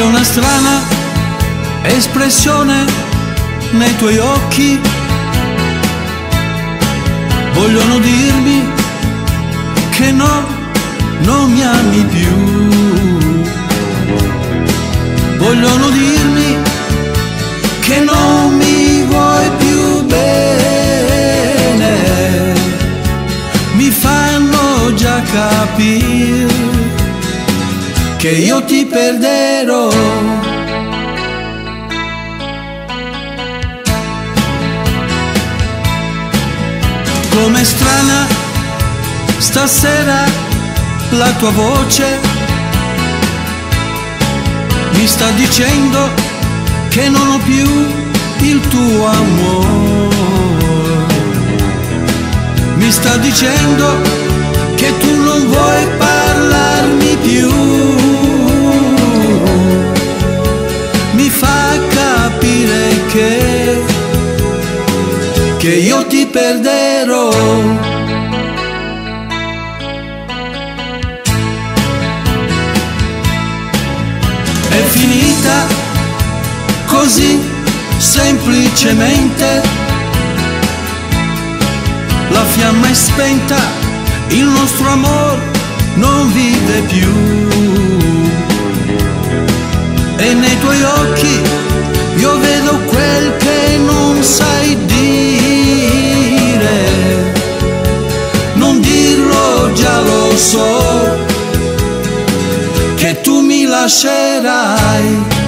una strana espressione nei tuoi occhi. Vogliono dirmi che no, non mi ami più. Vogliono dirmi che non mi vuoi più bene. Mi fanno già capire che io ti perderò. Come strana stasera la tua voce mi sta dicendo che non ho più il tuo amore. Mi sta dicendo che io ti perderò. È finita così semplicemente. La fiamma è spenta, il nostro amore non vive più. E nei tuoi occhi io vedo lo so che tu mi lascerai.